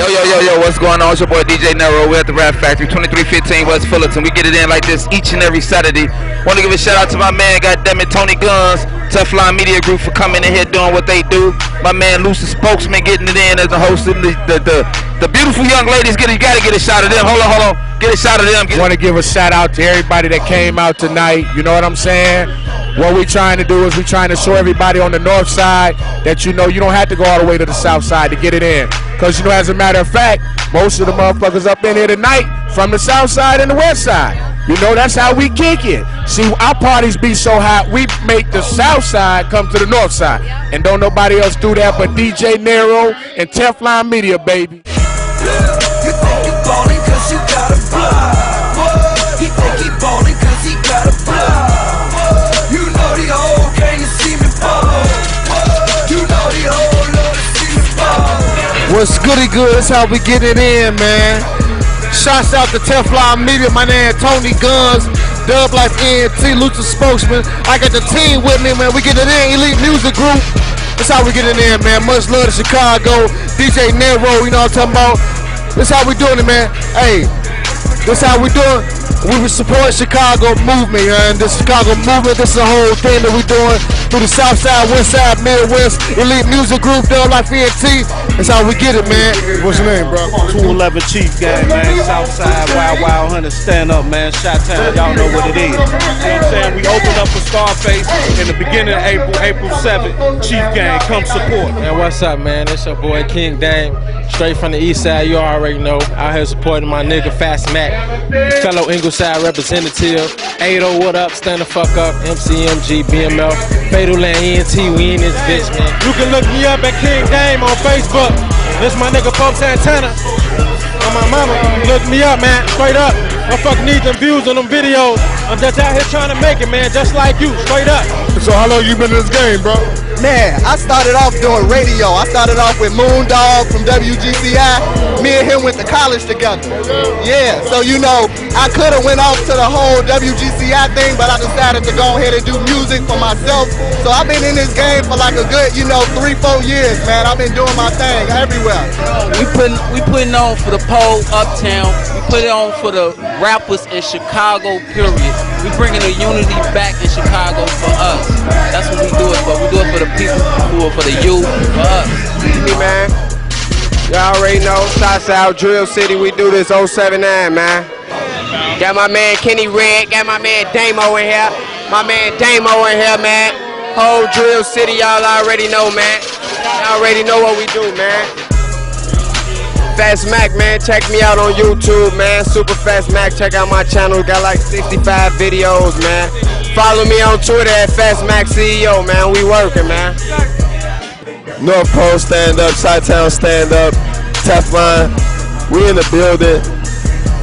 Yo, yo, yo, yo, what's going on? It's your boy DJ Nero. We're at the Rap Factory, 2315 West Fullerton. We get it in like this each and every Saturday. Want to give a shout out to my man, goddammit, Tony Guns, Teflon Media Group for coming in here doing what they do. My man, Looch Da Spokesman, getting it in as the host. The, the, the, the beautiful young ladies, get, you got to get a shot of them. Hold on, hold on. Get a shot of them. Want to give a shout out to everybody that came out tonight. You know what I'm saying? What we trying to do is we trying to show everybody on the north side that you know you don't have to go all the way to the south side to get it in. Cause you know, as a matter of fact, most of the motherfuckers up in here tonight from the south side and the west side. You know that's how we kick it. See, our parties be so hot, we make the south side come to the north side, and don't nobody else do that but DJ Nero and Teflon Media, baby. What's goody good? That's how we get it in, man. Shouts out to Teflon Media, my name Tony Guns, Dub Life ENT, Looch Da Spokesman. I got the team with me, man. We get it in, Elite Music Group. That's how we get it in, man. Much love to Chicago, DJ Nero, you know what I'm talking about. This how we doing it, man. Hey, this how we doing. We will support Chicago movement, man. This Chicago movement, this is a whole thing that we doing through the South Side, West Side, Midwest, Elite Music Group, Dub Life ENT. That's how we get it, man. What's your name, bro? 211 Chief Gang, man. Southside, Wild Wild Hunter, stand up, man. Shot Town, y'all know what it is. You know what I'm saying? We opened up for Scarface in the beginning of April, April 7th. Chief Gang, come support. Man, what's up, man? It's your boy King Dame, straight from the east side. You already know. Out here supporting my nigga Fatz Mack, fellow Ingleside representative. 80, what up? Stand the fuck up. MCMG, BML, Fatal Land ENT. We in this bitch, man. You can look me up at King Game on Facebook. This my nigga Pope Santana. On my mama. Look me up, man. Straight up. Motherfucker need them views on them videos. I'm just out here trying to make it, man. Just like you. Straight up. So how long you been in this game, bro? Man, I started off doing radio. I started off with Moondog from WGCI. Me and him went to college together. Yeah, so you know, I could have went off to the whole WGCI thing, but I decided to go ahead and do music for myself. So I've been in this game for like a good, you know, three, four years, man. I've been doing my thing everywhere. We putting we putting on for the pole uptown. We put it on for the rappers in Chicago. Period. We bringing the unity back in Chicago for us. That's what we do it for. We do it for the people. Do it for the youth. For us. me, man. Y'all already know, Southside Drill City, we do this 079, man. Got my man Kenny Red, got my man Damo in here. My man Damo in here, man. Whole Drill City, y'all already know, man. Y'all already know what we do, man. Fatz Mack, man, check me out on YouTube, man. Super Fatz Mack, check out my channel. Got like 65 videos, man. Follow me on Twitter at Fast Mac CEO, man. We working, man. North Pole stand up, Chi Town stand up, Teflon. We in the building.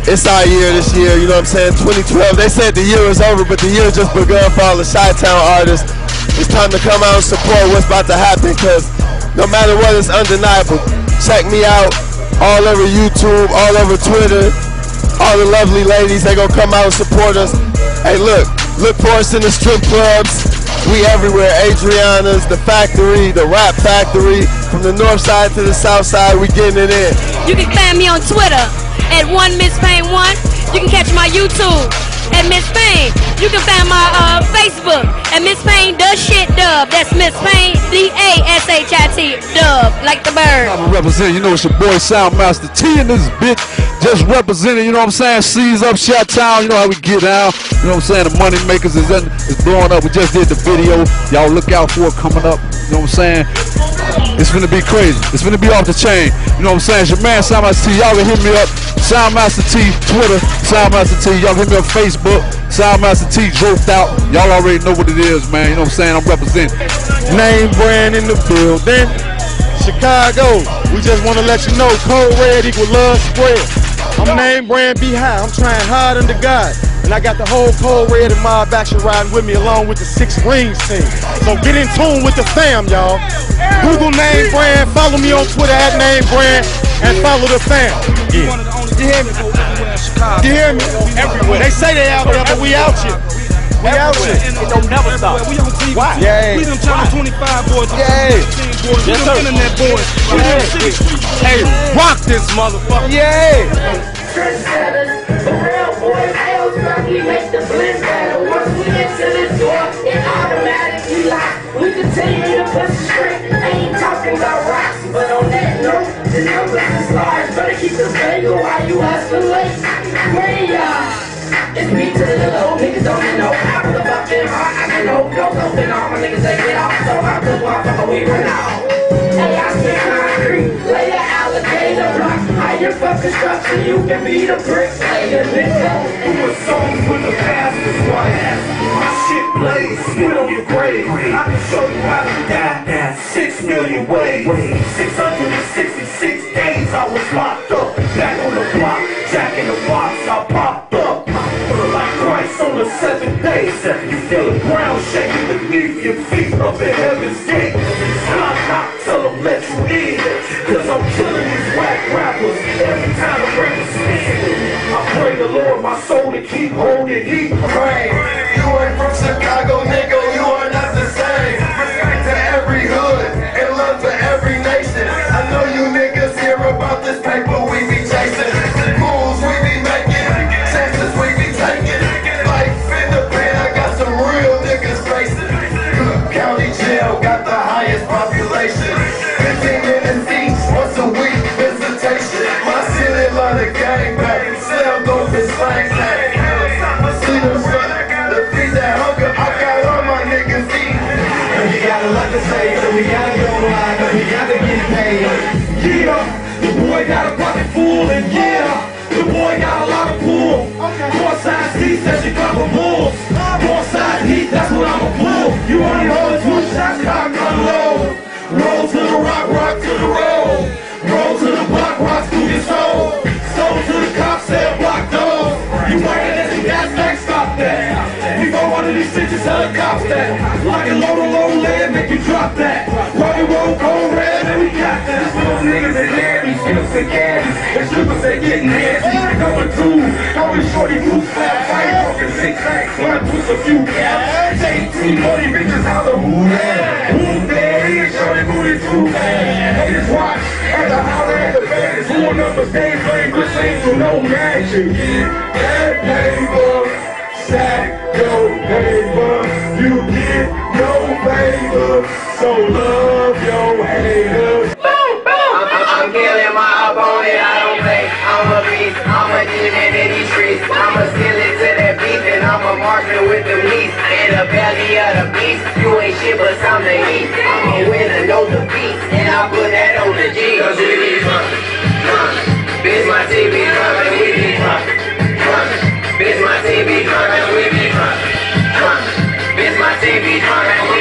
It's our year this year, you know what I'm saying? 2012. They said the year is over, but the year just begun for all the Chi Town artists. It's time to come out and support what's about to happen because no matter what, it's undeniable. Check me out all over YouTube, all over Twitter. All the lovely ladies, they gonna come out and support us. Hey, look, look for us in the strip clubs. We everywhere. Adriana's, the factory, the rap factory. From the north side to the south side, we getting it in. You can find me on Twitter at one Miss Payne one. You can catch my YouTube at Miss Payne. You can find my uh, Facebook at Miss Payne Does Shit Dub. That's Miss Payne D A S H I T Dub, like the bird. I'm representing, you know, it's your boy Soundmaster T in this bitch. Just representing, you know what I'm saying? Seize up Shot Town, you know how we get down. You know what I'm saying? The Money Makers is, in, is blowing up. We just did the video. Y'all look out for it coming up. You know what I'm saying? It's gonna be crazy. It's gonna be off the chain. You know what I'm saying? It's your man Soundmaster T. Y'all can hit me up. Soundmaster T, Twitter, Soundmaster T. Y'all hit me up Facebook. Soundmaster T droped out. Y'all already know what it is, man. You know what I'm saying? I'm representing. Named Bran in the building. Chicago. We just want to let you know Code Red equal love spread. I'm Named Bran be high. I'm trying hard under God. And I got the whole Code Red and Mob Action riding with me along with the Six Rings team. So get in tune with the fam, y'all. Google Named Bran, follow me on Twitter at Named Bran, and follow the fam. Yeah. You hear me? You hear me? Everywhere. They say they out there, but we out here. We out here. It don't never stop. We on TV. Why? Yeah. We them channel 25 boys. Yeah. them 15 boys. Yes, them sir. internet boys. We city. Hey, rock this motherfucker. Yeah. We make the blend better. Once we enter this door, it automatically locks. We continue to push the straight. Ain't talking about rocks, but on that note, the numbers is large. Better keep the bagel while you hustling late. Way uh, it's me to the little old niggas don't need no apple the fucking heart. I can no go and all my niggas they get off so hard cause motherfucker we run out. For construction, you can be the bricklayer, nigga. Doing songs with the fastest one. My shit plays, spit on your grave. I can show you how to die. Six million ways. 666 days I was locked up. Back on the block, jack in the box, I popped up. Like Christ on the seventh day. You feel the ground shaking beneath your feet up in heaven's gate. Knock, knock, tell them let you in. Cause I'm killing rappers every time I bring the spin. I pray the Lord my soul to keep holding heat. Pray. Got a lot to say, so we gotta go live, and we gotta get paid. Yeah, the boy got a pocket full, and yeah, the boy got a lot of pull. Northside Steve says you cover bulls. Northside Heat, that's what I'ma pull. You only hold bitches helicopter. Like a load of low lead, make you drop that. Rocky roll, cold red, and we got that. Little niggas in there, these skips and candies. And strippers, they getting nasty. Number two, always shorty blue flat, fight, broken six. One push a few caps. 18 money bitches, how the who that? Who that is, shorty booty too bad. Haters watch, at the holler at the fans. Who numbers, they playing, Chris ain't do no magic. That paper, sack so love your haters. I'm killing my opponent, I don't play. I'm a beast, I'm a demon in these streets. I'ma steal it to that beef and I'ma market with the least. In the belly of the beast, you ain't shit but something to eat. I'ma win and know the beat, and I put that on the G. Cause we be drunk, drunk. Bitch, my TV drunk and we be drunk, drunk. Bitch, my TV drunk and we be drunk, drunk. Bitch, my TV drunk we be drunk,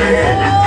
other